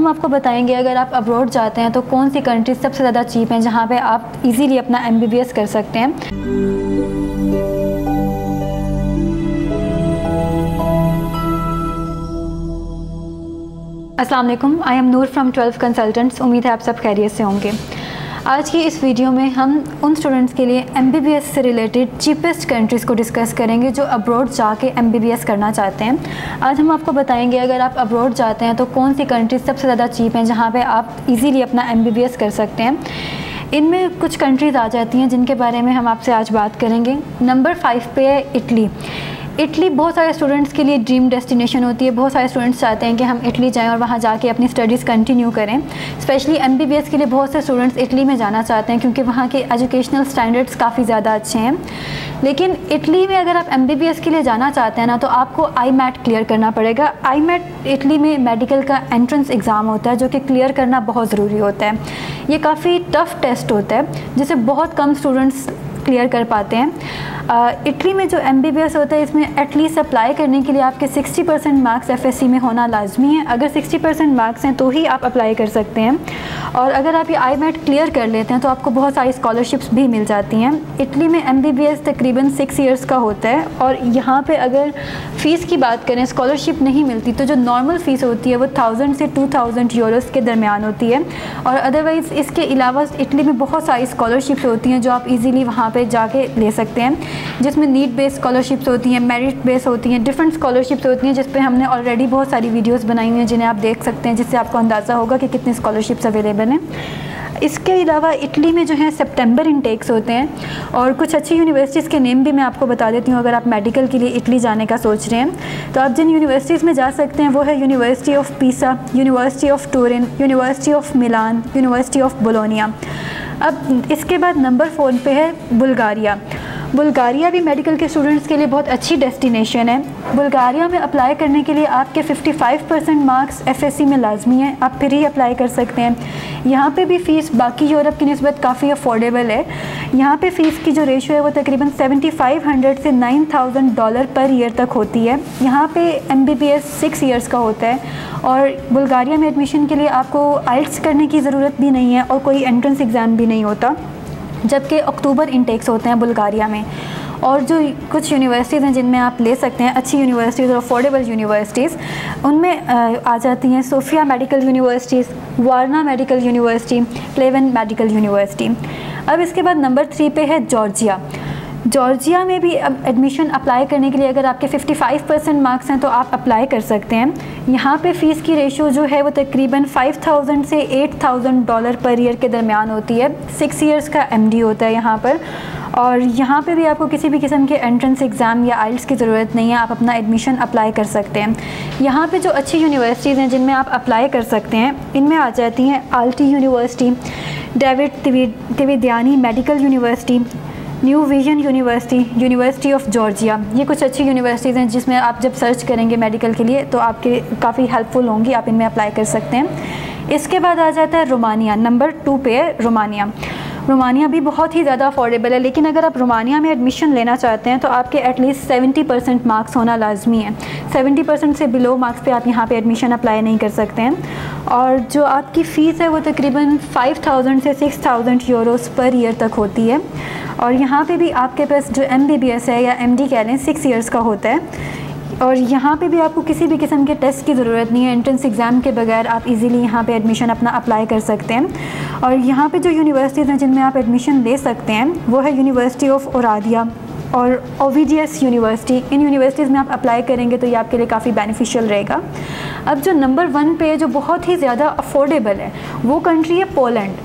हम आपको बताएँगे, अगर आप अब्रॉड जाते हैं तो कौन सी कंट्रीज़ सबसे ज़्यादा चीप हैं, जहाँ पे आप इजीली अपना एमबीबीएस कर सकते हैं? वालेकुम I am Noor from twelve consultants उम्मीद है आप सब खैरियत से होंगे। आज की इस वीडियो में हम उन स्टूडेंट्स के लिए एमबीबीएस से रिलेटेड चीपेस्ट कंट्रीज़ को डिस्कस करेंगे जो अब्रॉड जाके एम करना चाहते हैं। आज हम आपको बताएँगे, अगर आप अब्रॉड जाते हैं तो कौन सी कंट्रीज़ सबसे ज़्यादा चीप हैं जहाँ पे आप इजीली अपना एमबीबीएस कर सकते हैं। इनमें कुछ कंट्रीज़ आ जाती हैं जिनके बारे में हम आपसे आज बात करेंगे। नंबर फाइव पे है इटली इटली बहुत सारे स्टूडेंट्स के लिए ड्रीम डेस्टिनेशन होती है। बहुत सारे स्टूडेंट्स चाहते हैं कि हम इटली जाएँ और वहाँ जाके अपनी स्टडीज़ कंटिन्यू करें। स्पेशली एमबीबीएस के लिए बहुत से स्टूडेंट्स इटली में जाना चाहते हैं क्योंकि वहाँ के एजुकेशनल स्टैंडर्ड्स काफ़ी ज़्यादा अच्छे हैं। लेकिन इटली में अगर आप एमबीबीएस के लिए जाना चाहते हैं ना तो आपको आई क्लियर करना पड़ेगा। आई इटली में मेडिकल का एंट्रेंस एग्ज़ाम होता है, जो कि क्लियर करना बहुत ज़रूरी होता है। ये काफ़ी टफ़ टेस्ट होता है, जिसे बहुत कम स्टूडेंट्स क्लियर कर पाते हैं। इटली में जो एमबीबीएस होता है, इसमें एटलीस्ट अप्लाई करने के लिए आपके 60 परसेंट मार्क्स एफएससी में होना लाजमी है। अगर 60 परसेंट मार्क्स हैं तो ही आप अप्लाई कर सकते हैं। और अगर आप ये आई मेट क्लियर कर लेते हैं तो आपको बहुत सारी स्कॉलरशिप्स भी मिल जाती हैं। इटली में एम बी बी एस तकरीबन सिक्स ईयर्स का होता है, और यहाँ पर अगर फ़ीस की बात करें स्कॉलरशिप नहीं मिलती तो जो नॉर्मल फ़ीस होती है, वो थाउज़ेंड से टू थाउज़ेंड यूरोस के दरमियान होती है। और अदरवाइज़ इसके अलावा इटली में बहुत सारी स्कॉलरशिप्स होती हैं, जो आप इजीली वहाँ पे जाके ले सकते हैं। जिसमें नीट बेस्ड स्कॉलरशिप्स होती हैं मेरिट बेस होती हैं डिफरेंट स्कॉलरशिप्स होती हैं जिस पर हमने ऑलरेडी बहुत सारी वीडियोज़ बनाई हुई हैं, जिन्हें आप देख सकते हैं, जिससे आपको अंदाज़ा होगा कि कितनी स्कॉलरशिप्स अवेलेबल हैं। इसके अलावा इटली में जो है सितंबर इनटेक्स होते हैं और कुछ अच्छी यूनिवर्सिटीज़ के नेम भी मैं आपको बता देती हूँ, अगर आप मेडिकल के लिए इटली जाने का सोच रहे हैं। तो आप जिन यूनिवर्सिटीज़ में जा सकते हैं, वो है university of Pisa university of Turin university of Milan university of Bologna अब इसके बाद नंबर फ़ोन पे है बुल्गारिया बुल्गारिया भी मेडिकल के स्टूडेंट्स के लिए बहुत अच्छी डेस्टिनेशन है। बुल्गारिया में अप्लाई करने के लिए आपके 55 परसेंट मार्क्स एफएससी में लाजमी हैं। आप फिर ही अप्लाई कर सकते हैं। यहाँ पे भी फ़ीस बाकी यूरोप की नस्बत काफ़ी अफोर्डेबल है। यहाँ पे फ़ीस की जो रेशो है वो तकरीबन 7500 से 9000 डॉलर पर ईयर तक होती है। यहाँ पे M B B S six years का होता है और बुल्गारिया में एडमिशन के लिए आपको आइल्स करने की ज़रूरत भी नहीं है और कोई एंट्रेंस एग्ज़ाम भी नहीं होता, जबकि अक्टूबर इनटेक्स होते हैं बुल्गारिया में। और जो कुछ यूनिवर्सिटीज़ हैं जिनमें आप ले सकते हैं, अच्छी यूनिवर्सिटीज़ और अफोर्डेबल यूनिवर्सिटीज़ उनमें आ जाती हैं Sofia medical universities Varna medical university Pleven medical university अब इसके बाद नंबर थ्री पे है जॉर्जिया जॉर्जिया में भी अब एडमिशन अप्लाई करने के लिए अगर आपके 55 परसेंट मार्क्स हैं तो आप अप्लाई कर सकते हैं। यहाँ पे फ़ीस की रेशो जो है, वो तकरीबन 5000 से 8000 डॉलर पर ईयर के दरमियान होती है। सिक्स ईयर्स का एमडी होता है यहाँ पर। और यहाँ पे भी आपको किसी भी किस्म के एंट्रेंस एग्ज़ाम या आइल्स की ज़रूरत नहीं है, आप अपना एडमिशन अप्लाई कर सकते हैं। यहाँ पे जो अच्छी यूनिवर्सिटीज़ हैं जिनमें आप अप्लाई कर सकते हैं, इनमें आ जाती हैं Alte university David Tvildiani medical university new vision university university of Georgia ये कुछ अच्छी यूनिवर्सिटीज़ हैं जिसमें आप जब सर्च करेंगे मेडिकल के लिए तो आपके काफ़ी हेल्पफुल होंगी, आप इनमें अप्लाई कर सकते हैं। इसके बाद आ जाता है रोमानिया नंबर टू पे है रोमानिया रोमानिया भी बहुत ही ज़्यादा अफोर्डेबल है, लेकिन अगर आप रोमानिया में एडमिशन लेना चाहते हैं तो आपके एटलीस्ट सेवेंटी परसेंट मार्क्स होना लाजमी है। सेवेंटी परसेंट से बिलो मार्क्स पे आप यहाँ पे एडमिशन अप्लाई नहीं कर सकते हैं। और जो आपकी फ़ीस है, वो तकरीबन फाइव थाउज़ेंड से six thousand euros per year तक होती है। और यहाँ पे भी आपके पास जो एम बी बी एस है या एम डी कह लें सिक्स ईयर्स का होता है। और यहाँ पे भी आपको किसी भी किस्म के टेस्ट की ज़रूरत नहीं है। एंट्रेंस एग्ज़ाम के बगैर आप इजीली यहाँ पे एडमिशन अपना अप्लाई कर सकते हैं। और यहाँ पे जो यूनिवर्सिटीज़ हैं जिनमें आप एडमिशन ले सकते हैं, वो है यूनिवर्सिटी ऑफ़ ओरादिया और ओवीजीएस यूनिवर्सिटी इन यूनिवर्सिटीज़ में आप अप्लाई करेंगे तो ये आपके लिए काफ़ी बेनिफिशियल रहेगा। अब जो नंबर वन पे जो बहुत ही ज़्यादा अफोर्डेबल है, वो कंट्री है पोलैंड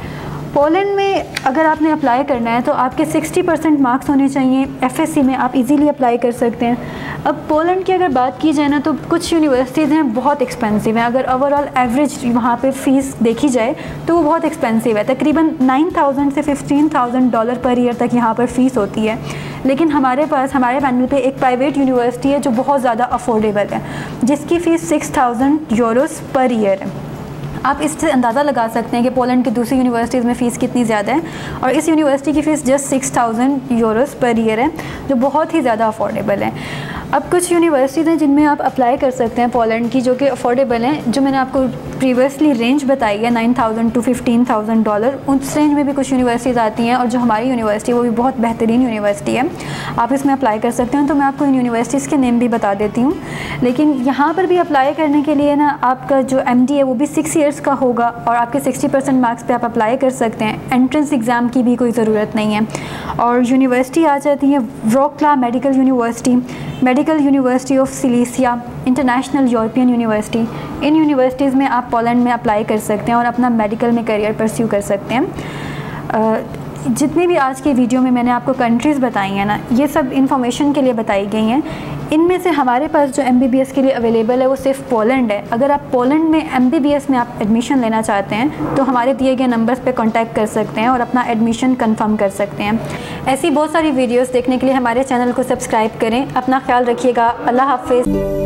पोलैंड में अगर आपने अप्लाई करना है तो आपके 60 परसेंट मार्क्स होने चाहिए। एफएससी में आप इजीली अप्लाई कर सकते हैं। अब पोलैंड की अगर बात की जाए ना तो कुछ यूनिवर्सिटीज़ हैं, बहुत एक्सपेंसिव हैं। अगर ओवरऑल एवरेज वहाँ पे फ़ीस देखी जाए तो वो बहुत एक्सपेंसिव है। तकरीबन 9000 से 15000 डॉलर पर ईयर तक यहाँ पर फ़ीस होती है। लेकिन हमारे पास, हमारे पैनल पे एक प्राइवेट यूनिवर्सिटी है, जो बहुत ज़्यादा अफोर्डेबल है, जिसकी fees six thousand per year है। आप इससे अंदाज़ा लगा सकते हैं कि पोलैंड की दूसरी यूनिवर्सिटीज़ में फ़ीस कितनी ज़्यादा है। और इस यूनिवर्सिटी की fees just six thousand euros per year है, जो बहुत ही ज़्यादा अफोर्डेबल है। अब कुछ यूनिवर्सिटीज़ हैं जिनमें आप अप्लाई कर सकते हैं पोलैंड की, जो कि अफोर्डेबल हैं, जो मैंने आपको प्रीवियसली रेंज बताई है nine thousand to fifteen thousand dollar उस रेंज में भी कुछ यूनिवर्सिटीज़ आती हैं और जो हमारी यूनिवर्सिटी वो भी बहुत बेहतरीन यूनिवर्सिटी है। आप इसमें अप्लाई कर सकते हैं तो मैं आपको इन यूनिवर्सिटीज़ के नेम भी बता देती हूँ। लेकिन यहाँ पर भी अप्लाई करने के लिए ना, आपका जो एम है वो भी सिक्स ईयर्स का होगा और आपके सिक्सटी परसेंट मार्क्स पर आप अप्लाई कर सकते हैं। एंट्रेंस एग्ज़ाम की भी कोई ज़रूरत नहीं है। और यूनिवर्सिटी आ जाती है Wroclaw medical university medical university of Silesia, international European university. In universities में आप पोलैंड में अप्लाई कर सकते हैं और अपना मेडिकल में करियर परस्यू कर सकते हैं। जितनी भी आज की वीडियो में मैंने आपको कंट्रीज़ बताई हैं ना, ये सब इन्फॉर्मेशन के लिए बताई गई हैं। इनमें से हमारे पास जो एमबीबीएस के लिए अवेलेबल है, वो सिर्फ़ पोलैंड है। अगर आप पोलैंड में एमबीबीएस में आप एडमिशन लेना चाहते हैं तो हमारे दिए गए नंबर्स पे कांटेक्ट कर सकते हैं और अपना एडमिशन कंफर्म कर सकते हैं। ऐसी बहुत सारी वीडियोस देखने के लिए हमारे चैनल को सब्सक्राइब करें। अपना ख्याल रखिएगा। अल्लाह हाफिज़।